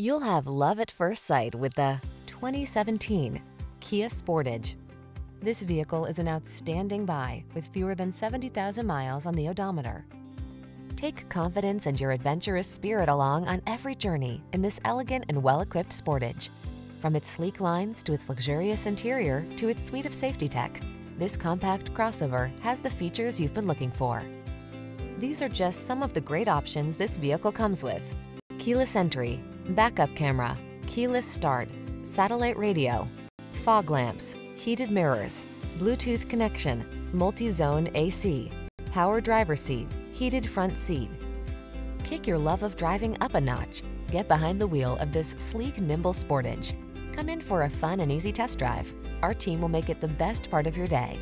You'll have love at first sight with the 2017 Kia Sportage. This vehicle is an outstanding buy with fewer than 70,000 miles on the odometer. Take confidence and your adventurous spirit along on every journey in this elegant and well-equipped Sportage. From its sleek lines to its luxurious interior to its suite of safety tech, this compact crossover has the features you've been looking for. These are just some of the great options this vehicle comes with. Keyless entry, backup camera, keyless start, satellite radio, fog lamps, heated mirrors, Bluetooth connection, multi-zone AC, power driver seat, heated front seat. Kick your love of driving up a notch. Get behind the wheel of this sleek, nimble Sportage. Come in for a fun and easy test drive. Our team will make it the best part of your day.